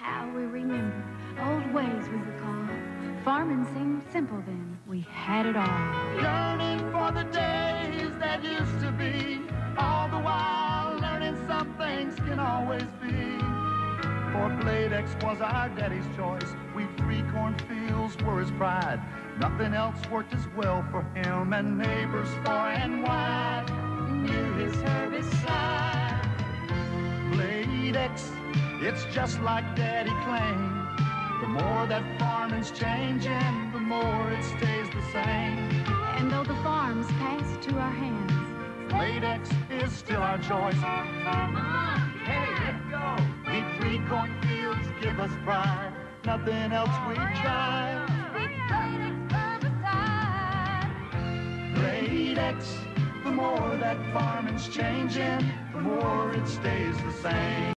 How we remember old ways we recall. Farming seemed simple then. We had it all. Yearning for the days that used to be. All the while learning some things can always be. For Bladex was our daddy's choice. We three cornfields were his pride. Nothing else worked as well for him and neighbors far and wide knew his herbicide. Bladex, it's just like daddy claimed. The more that farming's changing, the more it stays the same. And though the farms pass to our hands, Bladex is still our choice. Hey, let's go. We three cornfields give us pride. Nothing else we try. Bladex, the more that farming's changing, the more it stays the same.